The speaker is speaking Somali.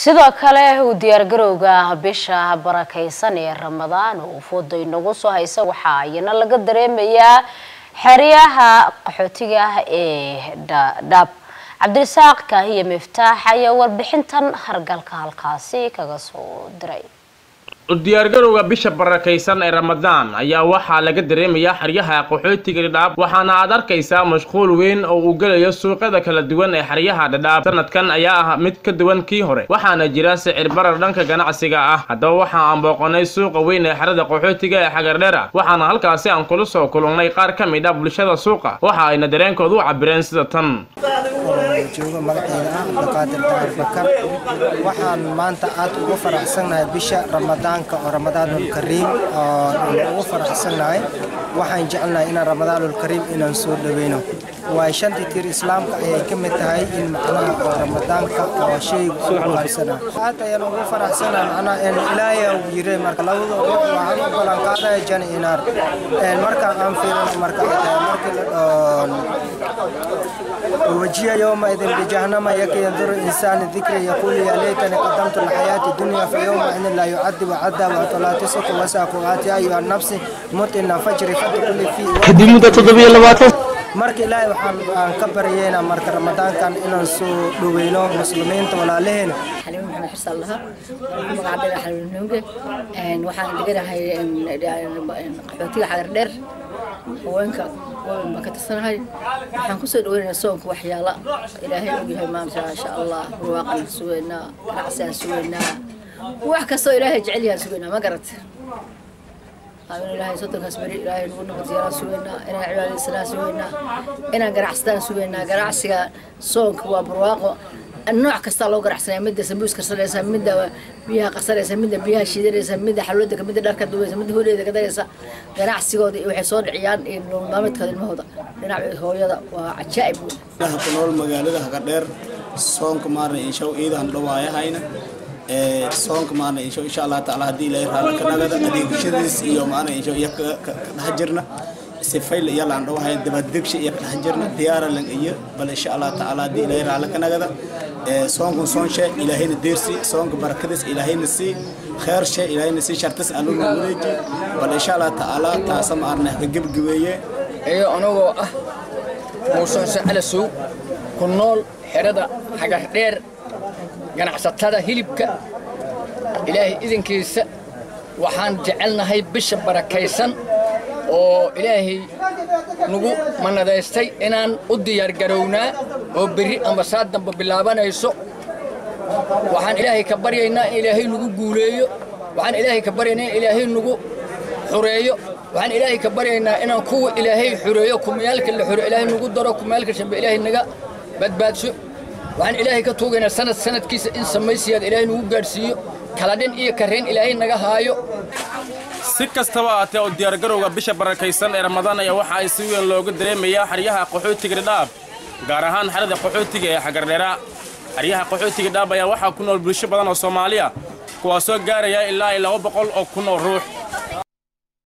sidoo kale u diyaargarowga bisha barakaysan ee ramadaan oo fooda inagu soo haysa waxaa iyana laga dareemayaa xeryaha qaxootiga ee dhadhaab cabdirasaaq kaahiye miftaax ayaa warbixintan hargalka halkaasi kaga soo diray diyaargarowga bisha barakaysan ee ramadaan ayaa waxaa laga dareemayaa xeryaha qaxootiga dhadhaab. Waxaana aad arkaysaa mashquul weyn oo uu gelayo suuqyada kala duwan ee xeryaha dhadhaab. Sanadkan ayaa ah mid ka duwan kii hore waxaana jira sicir barar dhanka ganacsiga ah. Haddaba waxa aan booqanay suuqa weyn ee xerada qaxootiga ee xagardheera waxaana halkaasi aan kula soo kulannay qaar ka mid ah bulshada suuqa. Waxa ayna dareenkooda u cabireen sida tan joogo magaceeda ah abdulqaadir dahar bakar. Waxaan maanta aad ugu faraxsannahay bisha ramadaanka oo ramadaanulkariim oo ugu faraxsannahay waxaan jecelnahay inaan ramadaanulkariim inaan soo dhaweyno waa shantii tir islaamka ayay ka mid tahay in macnaha oo ramadaanka oo shayga ugu qaansana aad ayaan ugu faraxsanahay macnaha in ilaahay uu yiri marka labada ruux waxaan u balan qaadaya jana inaar markaan aan fiirino marka ay tahay markii la dhoon ووجيه يومئذ بجهنم ينظر الإنسان الذكر يقول يا ليتني قدمت لحياة الدنيا فيومئذ لا يعذب عذاب ولا تسق وساقات يا أيها النفس مت فجر kadib muddo toddobiyo labaatan. Marka ilaahay waxaan aan ka baryeynaa marka ramadaankan inaan soo dhoweyno muslimiinta walaalaheena. Xaliimo maxamed xirsan lahaa magacadheeda xaliimo nuuge waxaan deganahay qaxootiga xagar dheer haweenka wayn baan ka tirsanahay waxaan ku soo dhaweynaynaa soonka waxyaala. Ilaahay ogyahay maanta insha allah barwaaqan sugeynaa ganacsiaan sugeynaa wax kastoo ilaahay jecel yahaan sugeynaa ma garat sugeynaa inaan cibaadaysanaan sugeynaa ganacsiga soonka waa barwaaqo. Nooc kastaa loo ganacsanaya midda sambuus karsanaysa midda biyaha qarsanaysa midda biyaha shiidanaysa midda xalwada midda dharka dubaysa midda hooleeda gadanaysa ganacsigooda waxay soo dhiciyaan nololmaalmeedkooda ilmahooda. Dhinaca hooyada waa cajaa'ib ku nool magaalada hagadheer soonka maarna inshaw iidahan dhawaayahayna soonka maarna inshaw insha allah tacaala haddii ilaahay raalli ka nagada adeegashadiis iyo maarna inshaw iyo ka dhex jirna sifayl iyo laan dhawahay dabadegsha iyo ka dhex jirna diyaaralan iyo bal insha allah tacaala haddii ilaahay raalli ka nagada soonkun soonshe ilaahayna deersi soonka barakadiis ilaahayna sii kheer she ilaahayna sii shartis allu nagu wareeji bal insha allah tacaala taasa maarna ka gebgabeeye iyo anagoo ah muusoonse calasow ku nool xerada xagardheer ganacsatada hilibka. Ilaahay idinkiisa waxaan jecelnahay bisha barakaysan oo ilaahay nagu manadaystay inaan u diyaargarownaa oo berri ambasaad damba bilaabanayso. Waxaan ilaahay ka baryaynaa in ilaahay nagu guuleeyo. Waxaan ilaahay ka baryaynaa in ilaahay nagu xureeyo. Waxaan ilaahay ka baryaynaa inaan kuwa ilaahay xureeyo kumyaalka la xureeyo ilaahay nagu daro kumyaalka shambe ilaahay naga badbaadsho waxaan ilaahay ka tuugaynaa sanad sanadkiisa in samaysiyaad ilaahay nagu gaadhsiiyo. Kala dhin iyo kareen ilaahay naga haayo. Si kastaba aatee oo diyaargarowga bisha barakaysan ee ramadaan ayaa waxa ay si weyn looga dareemayaa xeryaha qaxootiga dhadhaab gaar ahaan xerada qaxootiga ee xagardheera xeryaha qaxootiga dhadhaab ayaa waxaa ku nool bulsho badan oo soomaaliya kuwaasoo gaaraya ilaa iyo laba boqol oo kun oo ruux